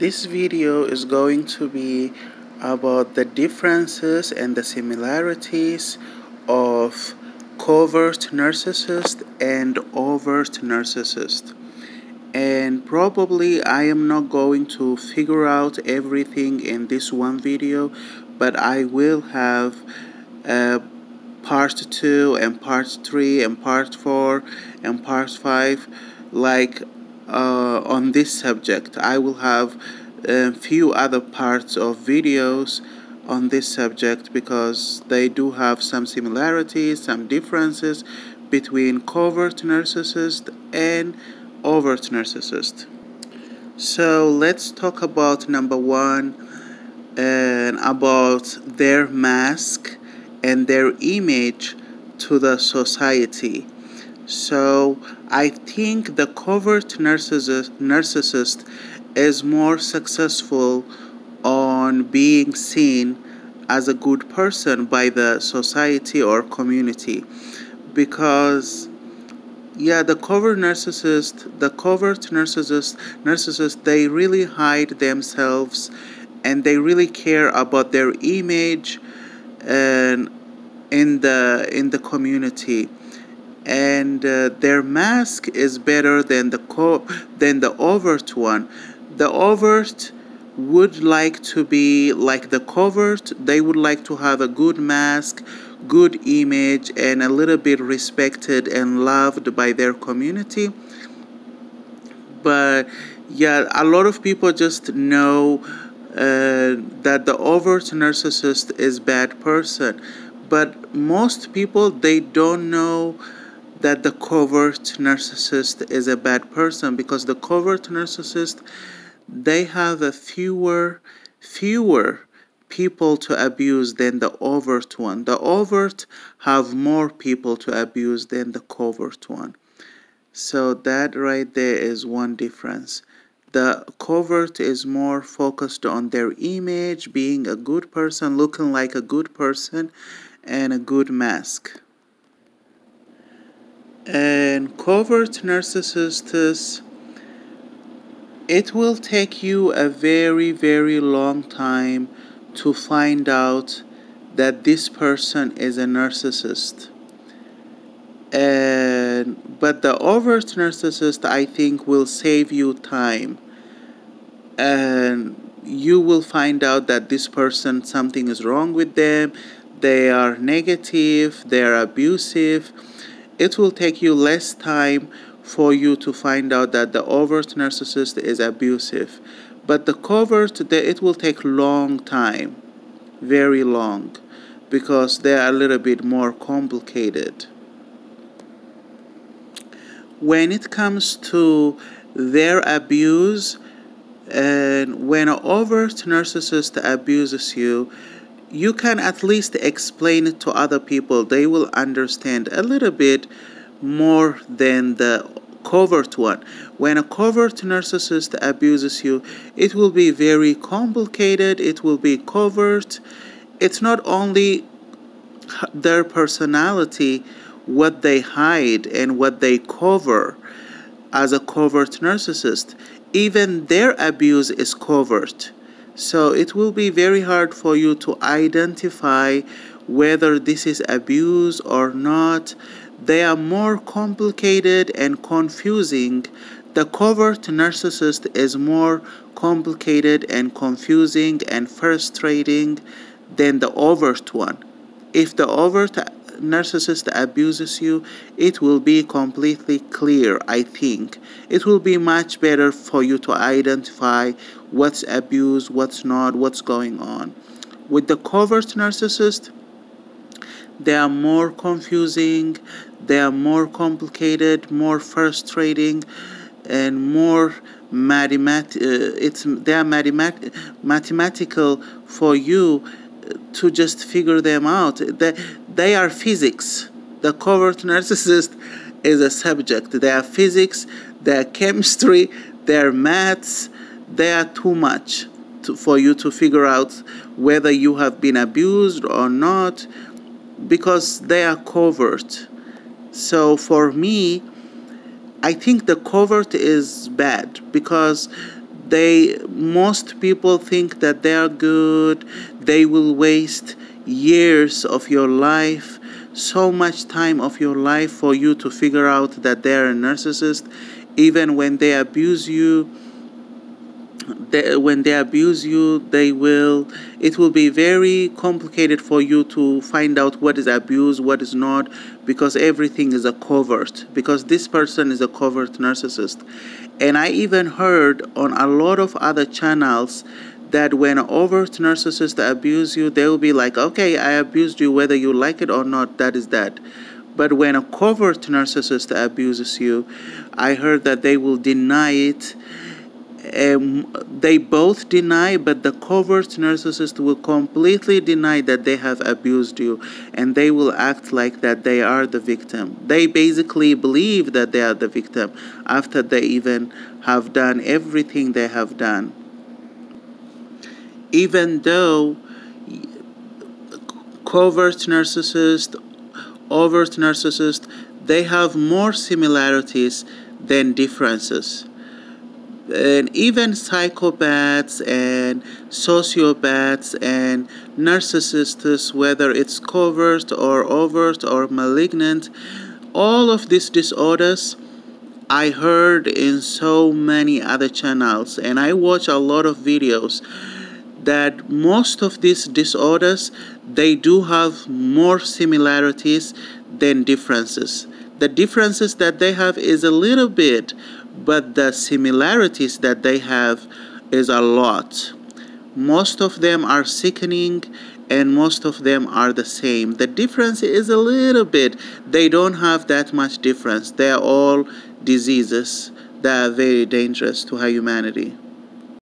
This video is going to be about the differences and the similarities of covert narcissist and overt narcissist. And probably I am not going to figure out everything in this one video, but I will have a part 2 and part 3 and part 4 and part 5 like uh, on this subject. I will have a few other parts of videos on this subject because they do have some similarities, some differences between covert narcissist and overt narcissist. So let's talk about number one and about their mask and their image to the society. So I think the covert narcissist, narcissist is more successful on being seen as a good person by the society or community. Because yeah the covert narcissist the covert narcissist narcissist they really hide themselves and they really care about their image and in the in the community and uh, their mask is better than the co- than the overt one. The overt would like to be like the covert. They would like to have a good mask, good image, and a little bit respected and loved by their community. But yeah, a lot of people just know uh, that the overt narcissist is bad person, but most people they don't know that the covert narcissist is a bad person because the covert narcissist they have a fewer fewer people to abuse than the overt one. The overt have more people to abuse than the covert one. So that right there is one difference. The covert is more focused on their image being a good person looking like a good person and a good mask and covert narcissists it will take you a very very long time to find out that this person is a narcissist. And but the overt narcissist i think will save you time. And you will find out that this person something is wrong with them. They are negative they are abusive it will take you less time for you to find out that the overt narcissist is abusive. But the covert it will take long time very long because they are a little bit more complicated. When it comes to their abuse and when an overt narcissist abuses you you can at least explain it to other people. They will understand a little bit more than the covert one. When a covert narcissist abuses you, it will be very complicated, it will be covert. It's not only their personality, what they hide and what they cover as a covert narcissist, even their abuse is covert so it will be very hard for you to identify whether this is abuse or not. They are more complicated and confusing. The covert narcissist is more complicated and confusing and frustrating than the overt one. If the overt narcissist abuses you, it will be completely clear, I think. It will be much better for you to identify what's abuse, what's not, what's going on. With the covert narcissist, they are more confusing, they are more complicated, more frustrating, and more uh, it's they are mathemat- mathematical for you to just figure them out. They are physics. The covert narcissist is a subject. They are physics, they are chemistry, they are maths, they are too much to, for you to figure out whether you have been abused or not because they are covert. So for me, I think the covert is bad because they most people think that they are good they will waste years of your life so much time of your life for you to figure out that they're a narcissist. Even when they abuse you they, when they abuse you they will it will be very complicated for you to find out what is abuse what is not because everything is a covert because this person is a covert narcissist. And i even heard on a lot of other channels that when overt narcissist abuse you they will be like okay i abused you whether you like it or not that is that but when a covert narcissist abuses you i heard that they will deny it um, they both deny, but the covert narcissist will completely deny that they have abused you, and they will act like that they are the victim. They basically believe that they are the victim after they even have done everything they have done. Even though covert narcissist, overt narcissist, they have more similarities than differences. And even psychopaths and sociopaths and narcissists, whether it's covert or overt or malignant, all of these disorders I heard in so many other channels, and I watch a lot of videos that most of these disorders they do have more similarities than differences. The differences that they have is a little bit but the similarities that they have is a lot. Most of them are sickening and most of them are the same. The difference is a little bit. They don't have that much difference. They are all diseases that are very dangerous to humanity.